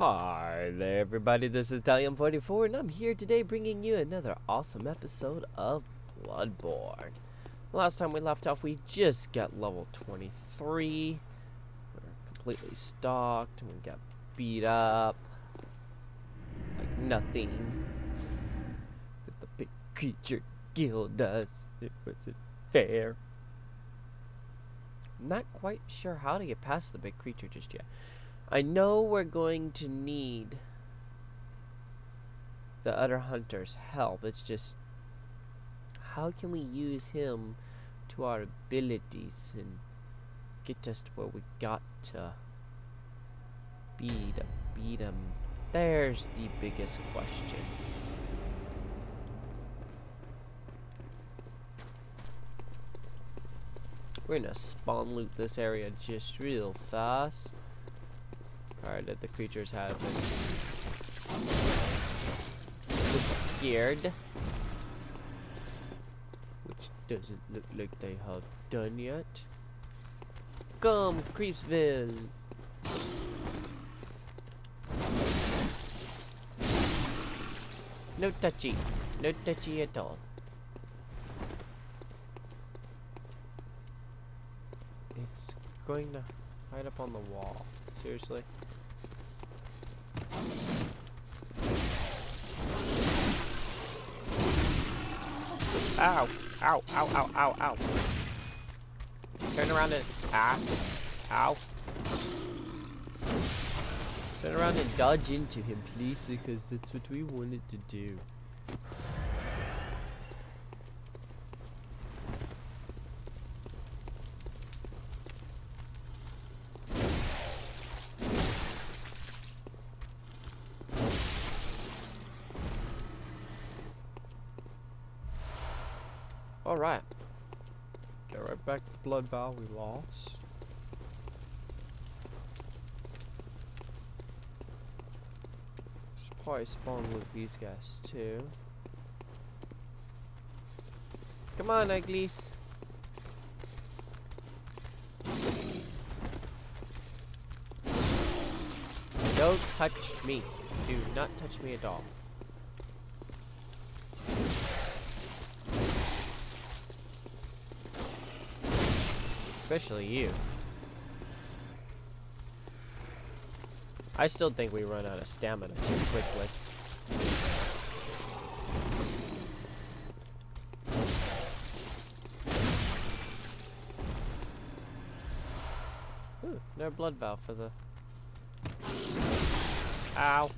Hi there everybody, this is Talim44 and I'm here today bringing you another awesome episode of Bloodborne. Last time we left off we just got level 23. We're completely stocked and we got beat up like nothing. Because the big creature killed us. It wasn't fair. I'm not quite sure how to get past the big creature just yet. I know we're going to need the other hunter's help. It's just how can we use him to our abilities and get us to where we got to beat beat him? There's the biggest question. We're gonna spawn loot this area just real fast. Alright, the creatures have been disappeared. Which doesn't look like they have done yet. Come, Creepsville! No touchy. No touchy at all. It's going to hide up on the wall. Seriously? Ow! Ow! Ow! Ow! Ow! Ow! Turn around and ah! Ow! Turn around and dodge into him, please, because that's what we wanted to do. Alright. Go right back to blood vial we lost. Probably spawn with these guys too. Come on, uglies. Don't touch me. Do not touch me at all. Especially you. I still think we run out of stamina too quickly. Ooh, no blood vial for the... Ow!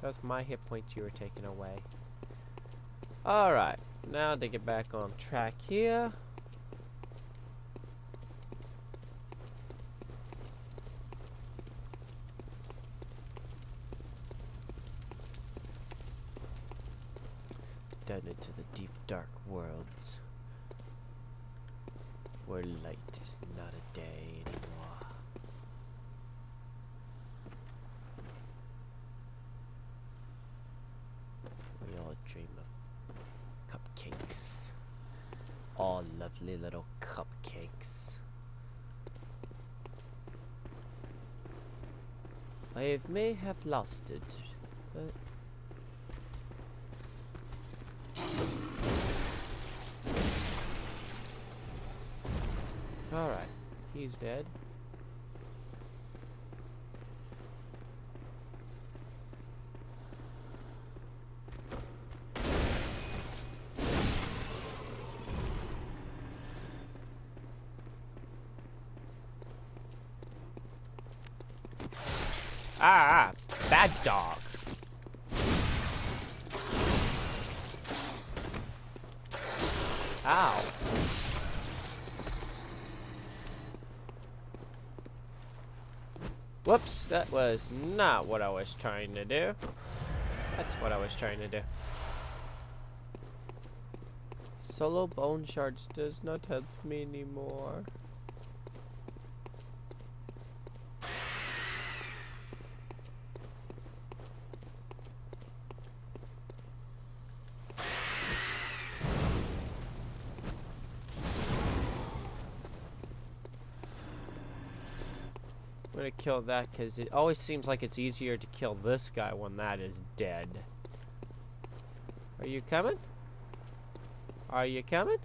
That's my hit points you were taking away. Alright. Now to get back on track here. Down into the deep dark worlds. Where light is not a day anymore. We all dream of cupcakes. All lovely little cupcakes. May have lost it, but... Alright, he's dead. Ah, bad dog. Ow. Whoops, that was not what I was trying to do. That's what I was trying to do. Solo bone shards does not help me anymore. Gonna kill that because it always seems like it's easier to kill this guy when that is dead. Are you coming? Are you coming?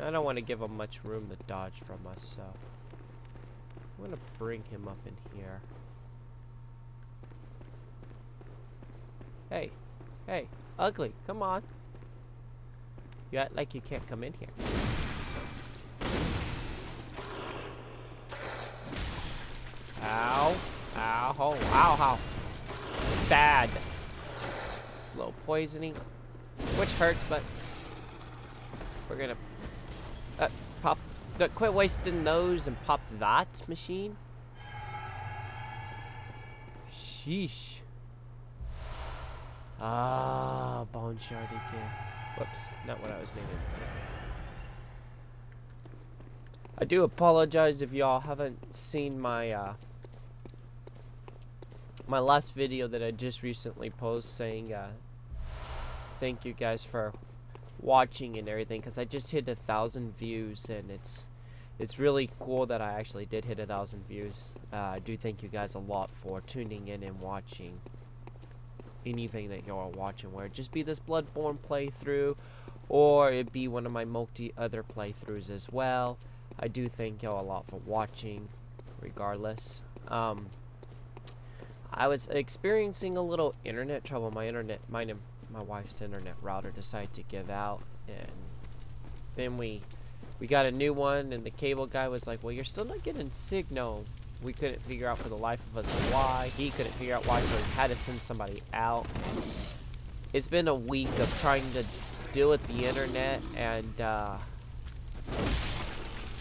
I don't want to give him much room to dodge from us, so I'm gonna bring him up in here. Hey, hey, ugly, come on. You act like you can't come in here. Ow, ow, ow, ow, ow. Bad. Slow poisoning, which hurts, but we're gonna uh, pop. Uh, quit wasting those and pop that machine. Sheesh. Ah, bone shard again. Whoops, not what I was meaning. I do apologize if y'all haven't seen my uh, my last video that I just recently posted saying uh, thank you guys for watching and everything because I just hit a thousand views and it's it's really cool that I actually did hit a thousand views. Uh, I do thank you guys a lot for tuning in and watching anything that y'all are watching, where it just be this Bloodborne playthrough, or it be one of my multi other playthroughs as well. I do thank y'all a lot for watching, regardless. Um, I was experiencing a little internet trouble. My internet, and my wife's internet router decided to give out, and then we we got a new one, and the cable guy was like, "Well, you're still not getting signal." We couldn't figure out for the life of us why. He couldn't figure out why, so he had to send somebody out. It's been a week of trying to deal with the internet and uh,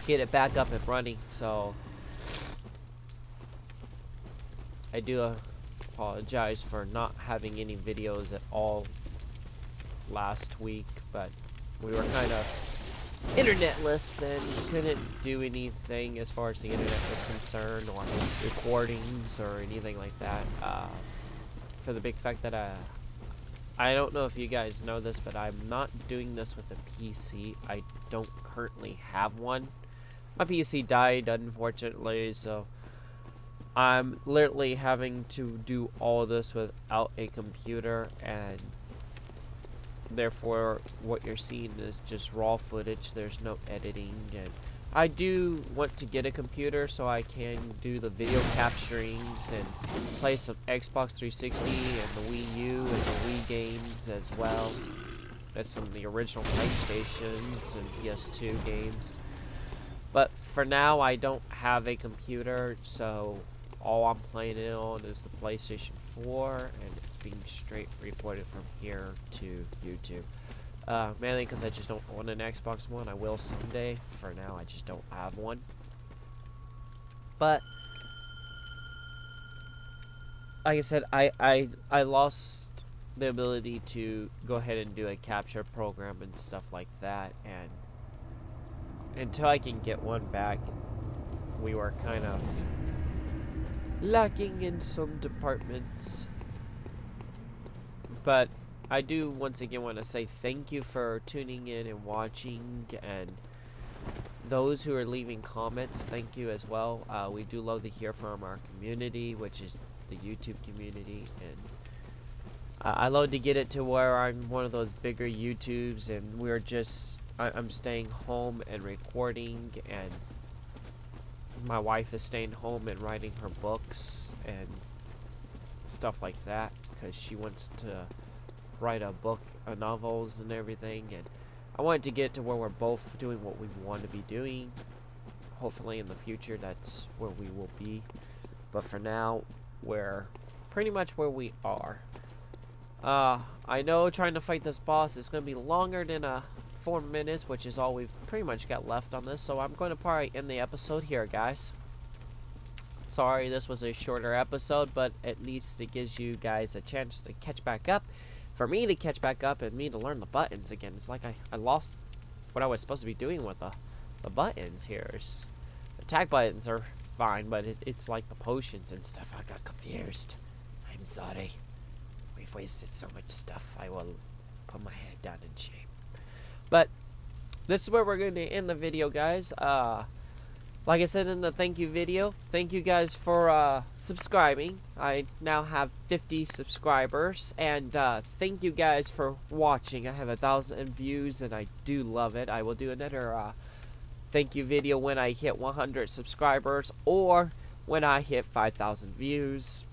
get it back up and running. So I do apologize for not having any videos at all last week, but we were kind of internetless and couldn't do anything as far as the internet was concerned or recordings or anything like that uh, for the big fact that uh, I don't know if you guys know this but I'm not doing this with a PC I don't currently have one. My PC died unfortunately so I'm literally having to do all this without a computer and therefore what you're seeing is just raw footage. There's no editing and I do want to get a computer so I can do the video capturings and play some Xbox 360 and the Wii U and the Wii games as well. As some of the original PlayStations and PS2 games. But for now I don't have a computer so all I'm playing it on is the PlayStation 4 and it's being straight reported from here to YouTube. Uh, mainly because I just don't own an Xbox One. I will someday. For now, I just don't have one. But, like I said, I, I, I lost the ability to go ahead and do a capture program and stuff like that. And until I can get one back, we were kind of lacking in some departments. But I do once again want to say thank you for tuning in and watching and those who are leaving comments, thank you as well. Uh, we do love to hear from our community, which is the YouTube community, and I love to get it to where I'm one of those bigger YouTubes, and we're just I I'm staying home and recording, and my wife is staying home and writing her books and stuff like that because she wants to write a book, of novels and everything, and I wanted to get to where we're both doing what we want to be doing. Hopefully in the future that's where we will be. But for now, we're pretty much where we are. Uh, I know trying to fight this boss is going to be longer than uh, 4 minutes, which is all we've pretty much got left on this. So I'm going to probably end the episode here, guys. Sorry this was a shorter episode, but at least it gives you guys a chance to catch back up. For me to catch back up and me to learn the buttons again. It's like I, I lost what I was supposed to be doing with the, the buttons here. It's, attack buttons are fine, but it, it's like the potions and stuff. I got confused. I'm sorry. We've wasted so much stuff. I will put my head down in shame. But this is where we're going to end the video, guys. Uh, like I said in the thank you video, thank you guys for uh, subscribing. I now have 50 subscribers, and uh, thank you guys for watching. I have a thousand views, and I do love it. I will do another uh, thank you video when I hit 100 subscribers, or when I hit 5,000 views.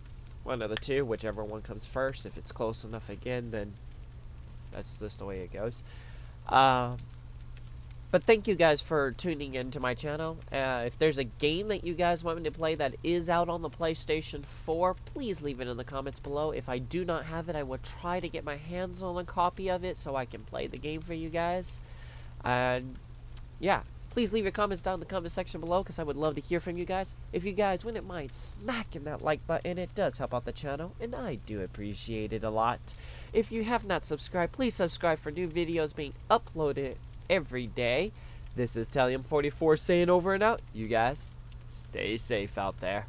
One of the two, whichever one comes first. If it's close enough again, then that's just the way it goes. Um, but thank you guys for tuning in to my channel. Uh, if there's a game that you guys want me to play that is out on the PlayStation 4, please leave it in the comments below. If I do not have it, I will try to get my hands on a copy of it so I can play the game for you guys. And yeah, please leave your comments down in the comment section below because I would love to hear from you guys. If you guys wouldn't mind smacking that like button, it does help out the channel, and I do appreciate it a lot. If you have not subscribed, please subscribe for new videos being uploaded every day. This is Talim44 saying over and out. You guys, stay safe out there.